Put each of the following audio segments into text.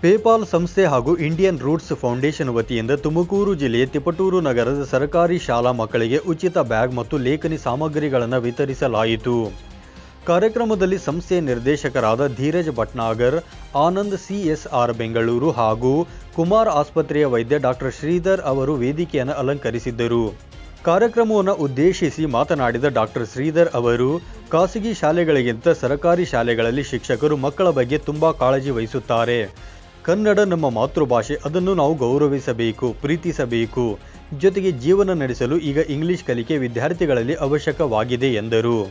PayPal ಸಂಸ್ಥೆ ಹಾಗೂ Indian roots foundation ವತಿಯಿಂದ ತುಮಕೂರು ಜಿಲ್ಲೆಯ ತಿಪಟೂರು ನಗರದ ಸರ್ಕಾರಿ ಶಾಲಾ ಮಕ್ಕಳಿಗೆ ಉಚಿತ ಬ್ಯಾಗ್ ಮತ್ತು ಲೇಖನಿ ಸಾಮಗ್ರಿಗಳನ್ನು ವಿತರಿಸಲಾಯಿತು. ಕಾರ್ಯಕ್ರಮದಲ್ಲಿ ಸಂಸ್ಥೆಯ ನಿರ್ದೇಶಕರಾದ ಧೀರಜ್ ಭಟ್ನಾಗರ್, ಆನಂದ್ ಸಿಎಸ್ಆರ್ ಬೆಂಗಳೂರು ಹಾಗೂ ಕುಮಾರ್ ಆಸ್ಪತ್ರೆಯ ವೈದ್ಯ ಡಾಕ್ಟರ್ ಶ್ರೀಧರ್ ಅವರು ವೇದಿಕೆಯನ್ನು ಅಲಂಕರಿಸಿದ್ದರು. ಕಾರ್ಯಕ್ರಮವನ್ನು ಉದ್ದೇಶಿಸಿ ಮಾತನಾಡಿದ ಡಾಕ್ಟರ್ ಶ್ರೀಧರ್ ಅವರು, ಖಾಸಗಿ ಶಾಲೆಗಳಿಗಿಂತ ಸರ್ಕಾರಿ ಶಾಲೆಗಳಲ್ಲಿ ಶಿಕ್ಷಕರು ಮಕ್ಕಳ ಬಗ್ಗೆ ತುಂಬ ಕಾಳಜಿ ವಹಿಸುತ್ತಾರೆ. ಕನ್ನಡ ನಮ್ಮ ಮಾತೃಭಾಷೆ, ಅದನ್ನು ನಾವು ಗೌರವಿಸಬೇಕು, ಪ್ರೀತಿಸಬೇಕು. ಜೊತೆಗೆ ಜೀವನ ನಡೆಸಲು ಈಗ ಇಂಗ್ಲಿಷ್ ಕಲಿಕೆ ವಿದ್ಯಾರ್ಥಿಗಳಲ್ಲಿ ಅವಶ್ಯಕವಾಗಿದೆ ಎಂದರು.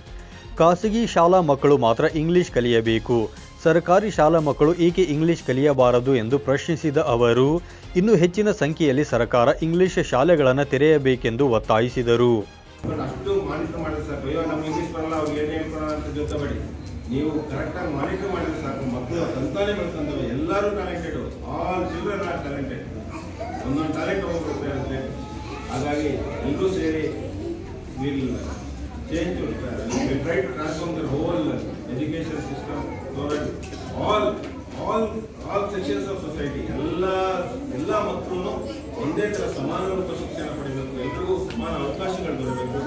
ಖಾಸಗಿ ಶಾಲಾ ಮಕ್ಕಳು ಮಾತ್ರ ಇಂಗ್ಲಿಷ್ ಕಲಿಯಬೇಕು. ಸರ್ಕಾರಿ ಶಾಲಾ ಮಕ್ಕಳು ಏಕೆ ಇಂಗ್ಲಿಷ್ ಕಲಿಯಬಾರದು ಎಂದು ಪ್ರಶ್ನಿಸಿದ ಅವರು, ಇನ್ನು ಹೆಚ್ಚಿನ ಸಂಖ್ಯೆಯಲ್ಲಿ ಸರ್ಕಾರ ಇಂಗ್ಲಿಷ್ ಶಾಲೆಗಳನ್ನು ತೆರೆಯಬೇಕೆಂದು ಒತ್ತಾಯಿಸಿದರು. ಅಷ್ಟು ಮಾನಿಟರ್ ಮಾಡಿದ್ರೆ ಸಾಕು. ಅಯ್ಯೋ ನಮ್ಗೆ ಇಂಗ್ಲೀಷ್ ಬರಲ್ಲ ಅವ್ರಿಗೆ ಏನು ಹೇಳ್ಕೊಳ ಅಂತ ಜೊತೆಬೇಡಿ ನೀವು ಕರೆಕ್ಟಾಗಿ ಮಾನಿಟರ್ ಮಾಡಿದ್ರೆ ಸಾಕು. ಮಕ್ಕಳು ಸಂತಾನೆ ಬೆಳ್ಕೊಂಡವೆ ಎಲ್ಲರೂ talented all children are talented ಒಂದೊಂದು ಟ್ಯಾಲೆಂಟ್ ಹೋಗ್ಬೇಕು ಇರುತ್ತೆ ಹಾಗಾಗಿ ಎಲ್ಲರೂ ಸೇರಿ will change try to transform the whole education system all all all sections of society ಎಲ್ಲ ಎಲ್ಲ ಮಕ್ಕಳು ಒಂದೇ ಥರ ಸಮಾನ ಶಿಕ್ಷಣ ಪಡೆಯಬೇಕು ಎಲ್ರಿಗೂ ಸಮಾನ ಅವಕಾಶಗಳು ದೊರಕಬೇಕು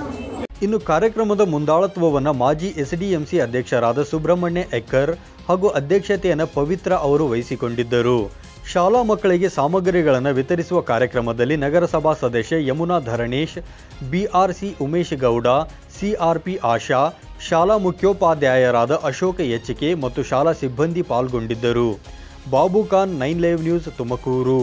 ಇನ್ನು ಕಾರ್ಯಕ್ರಮದ ಮುಂದಾಳತ್ವವನ್ನು ಮಾಜಿ ಎಸ್ಡಿಎಂಸಿ ಅಧ್ಯಕ್ಷರಾದ ಸುಬ್ರಹ್ಮಣ್ಯ ಎಕ್ಕರ್ ಹಾಗೂ ಅಧ್ಯಕ್ಷತೆಯನ್ನು ಪವಿತ್ರ ಅವರು ವಹಿಸಿಕೊಂಡಿದ್ದರು. ಶಾಲಾ ಮಕ್ಕಳಿಗೆ ಸಾಮಗ್ರಿಗಳನ್ನು ವಿತರಿಸುವ ಕಾರ್ಯಕ್ರಮದಲ್ಲಿ ನಗರಸಭಾ ಸದಸ್ಯ ಯಮುನಾ ಧರಣೇಶ್, ಬಿಆರ್ಸಿ ಉಮೇಶ್ ಗೌಡ, ಸಿಆರ್ಪಿ ಆಶಾ, ಶಾಲಾ ಮುಖ್ಯೋಪಾಧ್ಯಾಯರಾದ ಅಶೋಕ ಎಚ್ಕೆ ಮತ್ತು ಶಾಲಾ ಸಿಬ್ಬಂದಿ ಪಾಲ್ಗೊಂಡಿದ್ದರು. Babu Khan nine live news Tumakuru.